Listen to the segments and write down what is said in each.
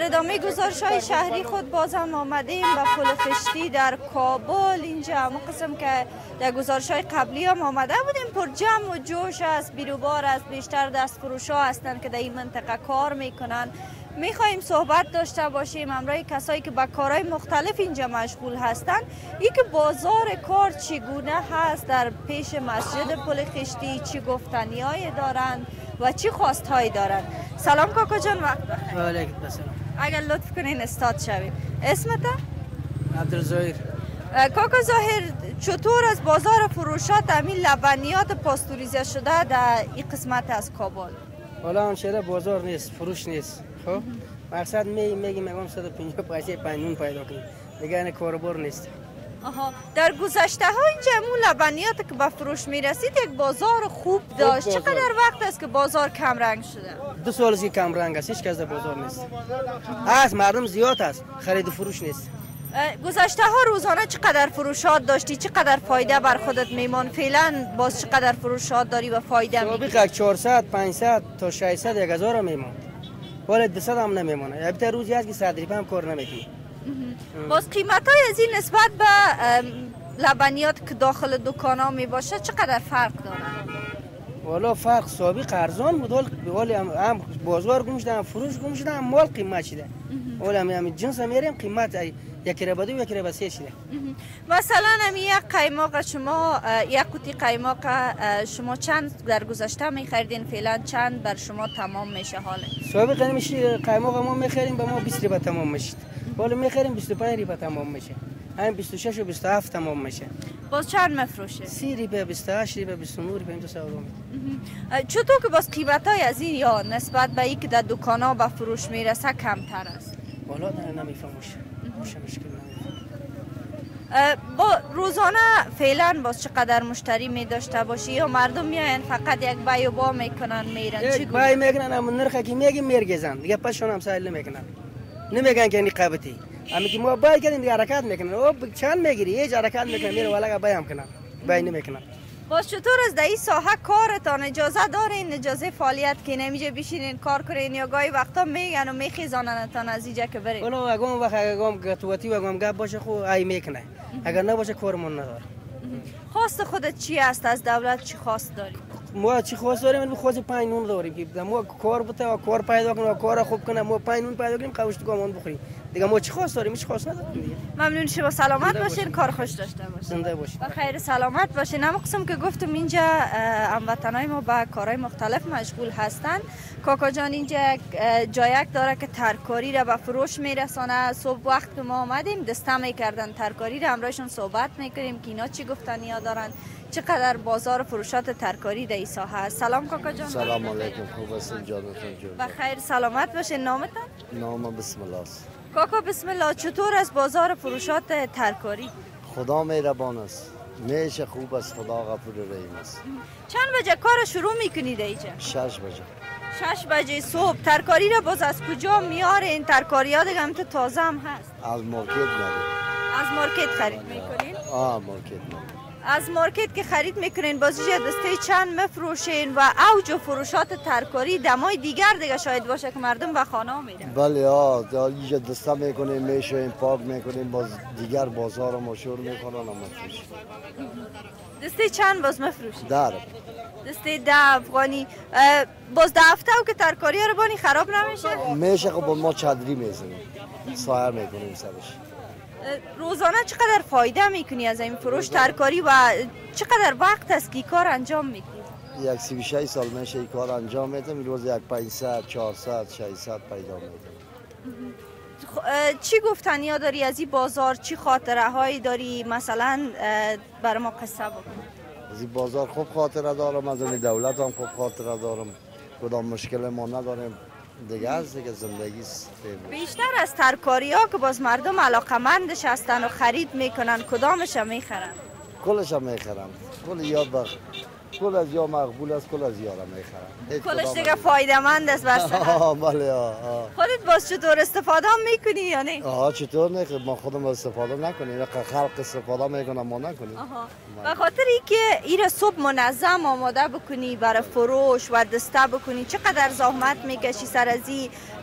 در ادامه گزارش های شهری خود بازم آمدیم به پل خشتی در کابل. اینجا همون قسم که در گزارش های قبلی هم آمده بودیم. پر جمع و جوش است بیروبار است بیشتر دست فروش ها هستند که در این منطقه کار می‌کنن می‌خواهیم صحبت داشته باشیم. امرای کسایی که به کارهای مختلف اینجا مشغول هستند. ای که بازار کار چگونه هست؟ در پیش مسجد پل خشتی چی گفتنی های دارند و چی خواست هایی دارند؟ سلام کاکا جان وقت بخیر. اگر لطف کنین استاد شویم. اسمت؟ عبدالظاهر. کاکا ظاهر چطور از بازار فروشات همین لبنیات پاستوریزه شده در این قسمت از کابل؟ حالا هم شده بازار نیست فروش نیست. خب؟ مقصد می میگیم میگم 150 پیسه پنون پیدا کنیم. دیگه این کاربار نیست. آها در گذشته ها اینجا همون لبنیات که به فروش می رسید یک بازار خوب داشت. بازار. چقدر وقت است که بازار کم رنگ شده؟ دو سال است که کم رنگ است. هیچ کس در بازار نیست. هست مردم زیاد است خرید و فروش نیست. گذشته ها روزانه چقدر فروشات داشتی؟ چقدر فایده بر خودت میمان فعلا باز چقدر فروشات داری و فایده می سابق 400 500 تا 600 یک هزار میمون ولی 200 هم نمیمونه البته روزی هست که 100 ریپه هم کار نمی‌کنه باز قیمت های از این نسبت به لبنیات که داخل دکان ها می باشه چقدر فرق داره؟ والا فرق سابق ارزان بود. ولی- هم, بازار گم شده هم فروش گم شده هم مال قیمت شده. ولی هم, جنس میریم قیمت یک ربا دو یک ربا سه شده. مثلا هم یک قیماق شما یک قوطی قیماق شما چند در گذشته می خریدین فعلا چند بر شما تمام میشه حاله سابق قیماق ما می‌خریم به ما 20 ریبا تمام میشه. ولی می‌خریم 25 ریبا تمام میشه. همین 26 و 27 تمام میشه. باز چند مفروشه؟ 30 ریبا 28 ریبا 29 ریبا این دو سوال چطور که باز قیمت های از این یا نسبت به اینکه در دکان ها به فروش می‌رسه کمتر است؟ والا در نمیفهموش مشکل با روزانه فعلا باز چقدر مشتری می داشته باشی؟ یا مردم میاین فقط یک بای و با می‌کنن میرن؟ چی یک بای می‌کنن اما نرخ که میگیم میرگزن. دیگه پسشون هم سایل نمی‌کنن. نمیگن که این قبطی اما که ما بای کردیم دیگه حرکت می‌کنن. او چند می‌گیری؟ هیچ حرکت می‌کنن میره والا بای هم کنن. بای نمی‌کنن. باز چطور از در این ساحه کارتان اجازه دارین؟ اجازه فعالیت که نمیجه بشینین کار کنین یا گاهی وقتا میگن و میخیزاننتان از اینجا که برین. والا اگم وقت اگم گتواتی و اگم گپ باشه خو ای می‌کنه. اگر نباشه کارمون نداره. خواست خودت چی است؟ از دولت چی خواست داری؟ ما چی خواست داریم ما خواست پنج نون داریم که ما کار بته و کار پیدا کنیم و کار خوب کنیم. ما پنج نون پیدا کنیم قوشت گامان بخوریم. دیگه ما چی خواست داریم؟ چی خواست نداریم دیگه. ممنون شما. سلامت باشین. باشین. کار خوش داشته باشین. زنده باشید و خیر سلامت باشین. هم قسم که گفتم اینجا هموطنای ما به کارهای مختلف مشغول هستند کاکا جان اینجا جایک داره که ترکاری را به فروش میرسانه. صبح وقت که ما آمدیم دسته می‌کردن ترکاری را. همراهشون صحبت می‌کنیم که اینا چی گفتنی ها دارن چقدر بازار فروشات ترکاری در این ساحه هست. سلام کاکا جان. سلام علیکم. خوب هستین؟ جانتان و جون خیر سلامت باشین. نامتان؟ نام بسم الله است. کاکا بسم الله. چطور از بازار فروشات ترکاری؟ خدا مهربان است. میشه خوب است. خدا غفور رحیم است. چند بجه کار شروع می‌کنید اینجا شش بجه. شش بجه صبح. ترکاری را باز از کجا میارین ترکاری ها دیگه هم تو تازه هم هست. از مارکت میاریم از مارکت خرید می‌کنین آه مارکت میاریم از مارکت که خرید می‌کنین باز اینجا دسته چند مفروشین و اوج و فروشات ترکاری دمای دیگر دیگه شاید باشه که مردم به خانه ها میرن. بله آه دا اینجا دسته می‌کنیم می‌شویم پاک می‌کنیم باز دیگر بازار رو مشهور می‌کنن مفروش دسته چند باز مفروشین؟ در دسته ده افغانی. باز ده هفته که ترکاری ها رو بانی خراب نمیشه؟ میشه خب ما چادری می‌زنیم. سایر می‌کنیم سرش. روزانه چقدر فایده می‌کنی از این فروش ترکاری و چقدر وقت است که کار انجام می‌کنی یک سی بیشه سال میشه این کار انجام میدم. روز یک 500 400 600 پیدا میدم چی گفتنی ها داری از این بازار؟ چی خاطره هایی داری؟ مثلا بر ما قصه بکن. از این بازار خوب خاطره دارم از این دولت هم خوب خاطره دارم. کدام مشکل ما نداریم. دیگه از دیگه زندگی. بیشتر از ترکاری ها که باز مردم علاقمندش هستن و خرید می‌کنن کدامش هم می‌خرن کلش هم می‌خرم کل یاد بخ کل از یا مقبول است کل از یارم می‌خرم. کلش دیگه فایده مند است بس. بله خودت باز چطور استفاده هم می‌کنی یا نه؟ آها چطور نه ما خودم استفاده نکنیم. خلق استفاده می‌کنم ما نکنیم. به خاطر اینکه این صبح منظم آماده بکنی برای فروش و دسته بکنی چقدر زحمت می‌کشی سر از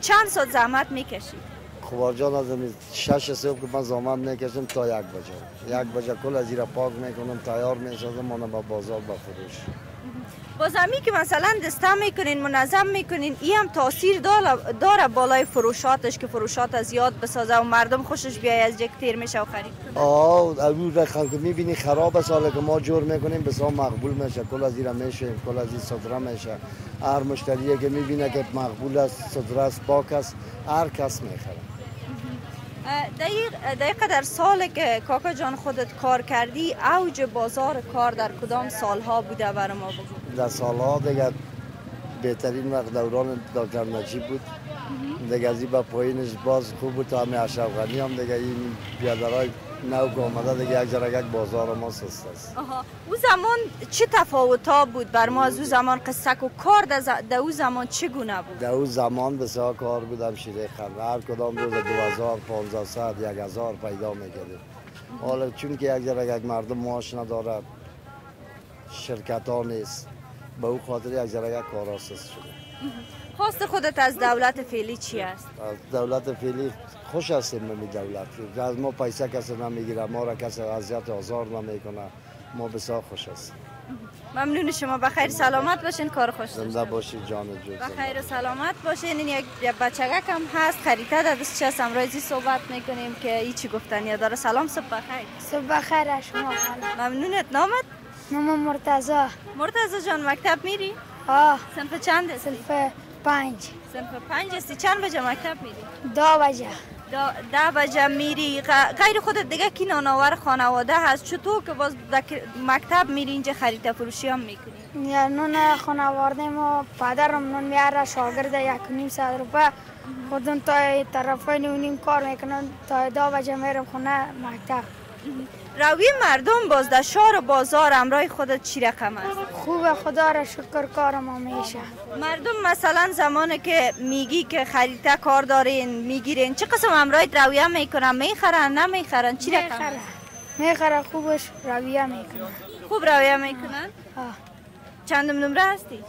چند ساعت زحمت می‌کشی؟ خوار جان از شش صبح که من زحمت می‌کشم تا یک بجه. یک بجه کل از پاک می‌کنم تیار می‌سازم من با بازار با فروش. بازمی که مثلا دسته می‌کنین منظم می‌کنین این هم تاثیر داره بالای فروشاتش که فروشات از یاد بسازه و مردم خوشش بیای از یک تیر میشه و خرید کنه. آه اول رقم که می‌بینی خراب ساله که ما جور می‌کنیم بسیار مقبول میشه. کل از ایرا میشه کل از این صدره میشه. هر مشتریه که می‌بینه که مقبول است صدره است پاک است هر کس می‌خره. در سال که کاکا جان خودت کار کردی اوج بازار کار در کدام سالها بوده برای ما بگو. در سالها دیگه بهترین وقت دوران دکتر نجیب بود. دیگه از پایینش باز خوب بود. تا همه اشرف غنی هم دیگه این پیادرهای نو آمده دیگه یک جرا یک بازار ما سست است. او زمان چه تفاوت ها بود بر ما؟ از او زمان قصه و کار در او زمان چگونه بود؟ در او زمان بسیار کار بودم شیره خند هر کدام روز 2000 1500 1000 پیدا می‌کردیم. حالا چون که یک جرا یک مردم معاش ندارد شرکت ها نیست به او خاطر یک جرا یک کار شده. خواست خودت از دولت فعلی چی است؟ از دولت فعلی خوش هستیم می دولت. از ما پیسه کسی نمی‌گیره ما را کسی اذیت آزار نمی‌کنه. ما بسیار خوش هستیم. ممنون شما. بخیر سلامت باشین کار خوش زنده باشی جان جو بخیر و سلامت باشین. این یک بچگک هم هست خریده در دست چه امروزی صحبت می‌کنیم که ای چی گفتنی داره. سلام صبح بخیر. صبح بخیر شما. ممنونت. نامت؟ نام مرتضی. مرتضی جان مکتب میری؟ آه. سنف چند سنف پنج. سنف پنج استی چند بجه مکتب میری؟ دو بجه. ده بجه میری. غیر خودت دیگه کی ناناور خانواده هست؟ چطور که باز مکتب میری اینجا خرید فروشی هم می‌کنی؟ یا نون خانواده ما پدرم نون میاره شاگرد یک نیم صد روپه. خودم تا طرف نیم کار می‌کنن تا دو بجه میرم خونه مکتب. روی مردم باز در شهر و بازار امرای خودت چی رقم است؟ خوب خدا را شکر کارم میشه. مردم مثلا زمانی که میگی که خریده کار دارین می‌گیرین چه قسم امرای رویه می‌کنن؟ می‌خرن نمی‌خرن؟ چی رقم می‌خره خوبش رویه می‌کنن. خوب رویه می‌کنن؟ آه. چندم نمره هستی؟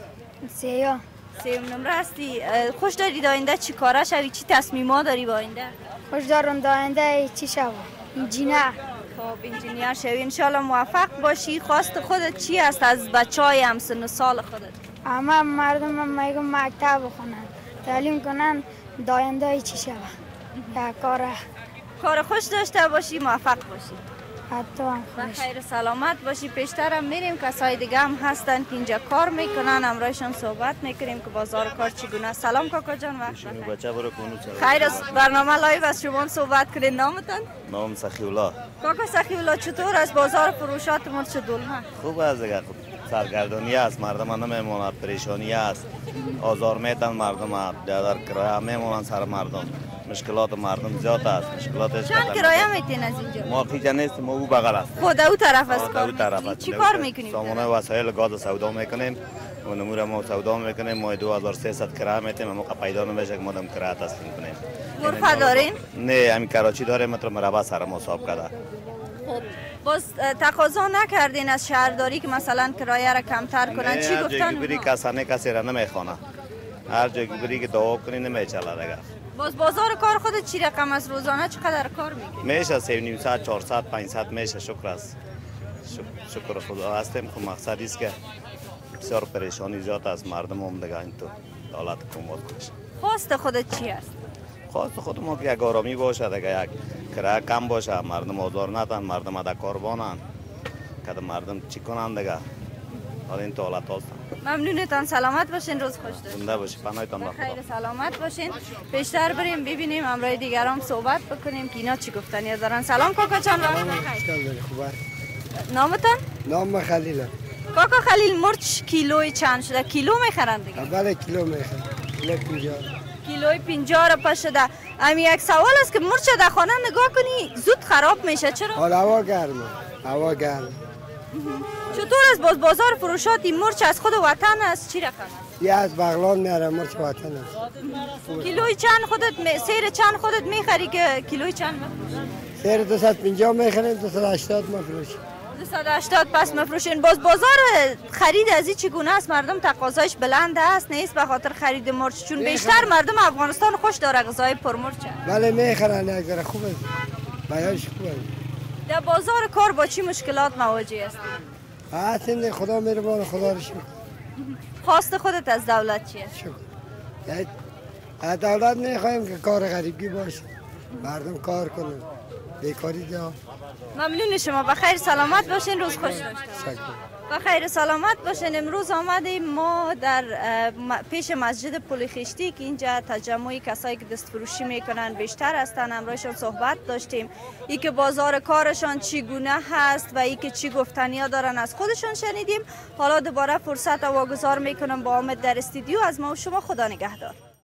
سیام. سیام نمره هستی. خوش داری داینده چی کاره شوی چی تصمیما داری با آینده؟ خوش دارم داینده چی شوی انجینر. خب انجینیر شوی. انشالله موفق باشی. خواست خودت چی است؟ از بچه های همسن سال خودت. اما مردم هم میگم مکتب بخونن. تعلیم کنن داینده چی شوه کار کار خوش داشته باشی موفق باشی. حتی هم خوش خیر سلامت باشی. پیشتر میریم. کسای دیگه هم هستن که اینجا کار می‌کنن. امرایشان صحبت می‌کنیم که بازار کار چگونه سلام کاکا جان وقت بخیر خیر برنامه live از شما صحبت کنید نامتان؟ نام سخی الله کاکا سخی الله چطور از بازار فروشات مرچ دلمه خوب است دیگه. سرگردانی است. مردم نمیموند پریشانی است. آزار میتن مردم در کرایه میمونن سر مردم. مشکلات مردم زیاد است مشکلات چند کرایه میتین از اینجا ما خیجا نیست ما او بغل است خود او طرف است کار او طرف است چی کار می‌کنیم سامانه وسایل گاز سودا می‌کنیم و نمور ما سودا می‌کنیم ما 2300 کرایه میتیم ما پیدا نمیشه که ما دم کرایه تسلیم کنیم غرفه دارین نه همین کراچی داریم متر مربع سر ما حساب کرده خب باز تقاضا نکردین از شهرداری که مثلا کرایه را کمتر کنن چی گفتن بری کسانه کسی را نمی‌خوانه هر جایی بری که دعا کنی نمیچله دیگه باز بازار کار خودت چی رقم از روزانه؟ چقدر کار می‌کنی؟ میشه 300 400 500 میشه. شکر است. شکر خدا هستیم. خب مقصد است که بسیار پریشانی زیاد از مردم هم دیگه این تو حالت کمات کنش خواست خودت چی است؟ خواست خود ما که یک آرامی باشه دیگه یک کرایه کم باشه. مردم آزار نتن مردم در کار بانن که مردم چی کنن دیگه؟ حالا این حالت هستن ممنونتان سلامت باشین. روز خوش داشته زنده باشی. پناهتان خیر سلامت باشین. بیشتر بریم ببینیم. همراه دیگران صحبت بکنیم. که اینا چی گفتنی دارن. سلام کاکا چان نامتان؟ نام خلیل کاکا خلیل مرچ کیلوی چند شده؟ کیلو می‌خرن دیگه. بله کیلو می‌خرن. کیلو پینجا کیلوی پینجا را پا شده. امی یک سوال است که مرچ در خانه نگاه کنی زود خراب میشه. چرا؟ حالا هوا گرمه. هوا گرم چطور است باز بازار فروشات مرچ از خود وطن است؟ چی رقم است؟ یه از بغلان میاره مرچ وطن است. کیلوی چند خودت می... سیر چند خودت می‌خری که کیلوی چند سیر 250 می‌خریم 280 مفروش 280 پس مفروشین باز بازار خرید از این چگونه است؟ مردم تقاضایش بلند است؟ نیست به خاطر خرید مرچ؟ چون بیشتر مردم افغانستان خوش داره غذای پرمرچ بله می‌خرن یک ذره خوب است بیاش خوب است در بازار کار با چی مشکلات مواجه است حسین خدا مهربان خدا رو شکر. خواست خودت از دولت چی است شکر. یک- از دولت می‌خوایم که کار غریبی باشه. مردم کار کنن. بیکاری جا ممنون شما. بخیر سلامت باشین. روز خوش داشته و خیر سلامت باشین. امروز آمدیم ما در پیش مسجد پل خشتی که اینجا تجمع کسایی که دست فروشی می‌کنن بیشتر هستن. همراهشان صحبت داشتیم. ای که بازار کارشان چگونه هست و ای که چی گفتنیا دارن از خودشان شنیدیم. حالا دوباره فرصت واگذار می‌کنم با آمد در استودیو. از ما و شما خدا نگهدار.